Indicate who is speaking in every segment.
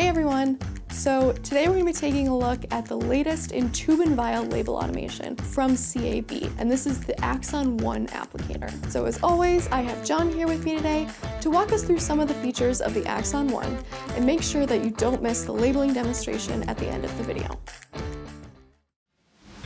Speaker 1: Hey everyone! So today we're going to be taking a look at the latest in tube and vial label automation from CAB, and this is the Axon One applicator. So as always, I have John here with me today to walk us through some of the features of the Axon One and make sure that you don't miss the labeling demonstration at the end of the video.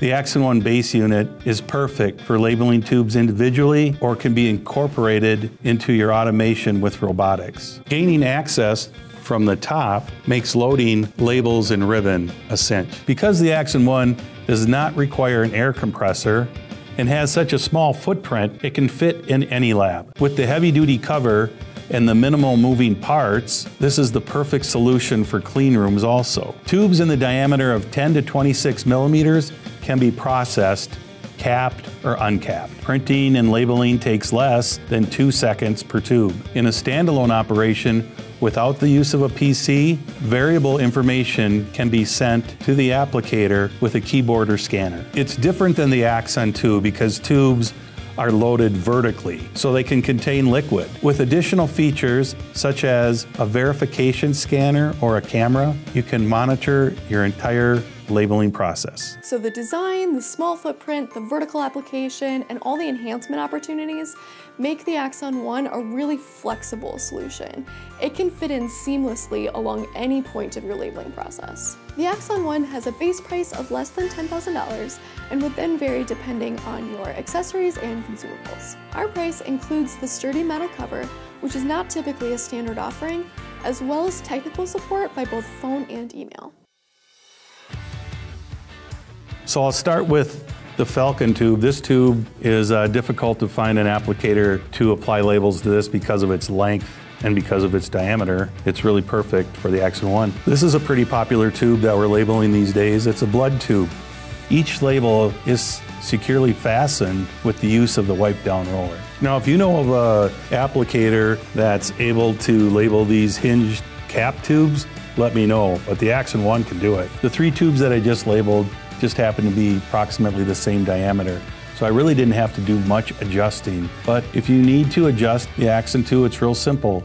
Speaker 2: The Axon One base unit is perfect for labeling tubes individually or can be incorporated into your automation with robotics. Gaining access from the top makes loading labels and ribbon a cinch. Because the Axon One does not require an air compressor and has such a small footprint, it can fit in any lab. With the heavy duty cover and the minimal moving parts, this is the perfect solution for clean rooms also. Tubes in the diameter of 10 to 26 millimeters can be processed capped or uncapped. Printing and labeling takes less than two seconds per tube. In a standalone operation, Without the use of a PC, variable information can be sent to the applicator with a keyboard or scanner. It's different than the Axon 2 because tubes are loaded vertically, so they can contain liquid. With additional features, such as a verification scanner or a camera, you can monitor your entire labeling process.
Speaker 1: So the design, the small footprint, the vertical application, and all the enhancement opportunities make the Axon One a really flexible solution. It can fit in seamlessly along any point of your labeling process. The Axon One has a base price of less than $10,000 and would then vary depending on your accessories and consumables. Our price includes the sturdy metal cover, which is not typically a standard offering, as well as technical support by both phone and email.
Speaker 2: So I'll start with the Falcon tube. This tube is uh, difficult to find an applicator to apply labels to this because of its length and because of its diameter, it's really perfect for the Axon One. This is a pretty popular tube that we're labeling these days. It's a blood tube. Each label is securely fastened with the use of the wipe down roller. Now, if you know of a applicator that's able to label these hinged cap tubes, let me know, but the Axon One can do it. The three tubes that I just labeled just happen to be approximately the same diameter. So I really didn't have to do much adjusting. But if you need to adjust the Axon 2, it's real simple.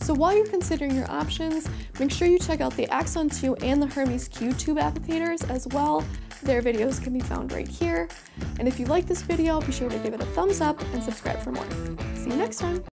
Speaker 1: So while you're considering your options, make sure you check out the Axon 2 and the Hermes Q tube applicators as well. Their videos can be found right here. And if you like this video, be sure to give it a thumbs up and subscribe for more. See you next time.